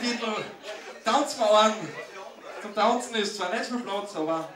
Titel Tanzen wir an. Zum Tanzen ist zwar nicht viel Platz, aber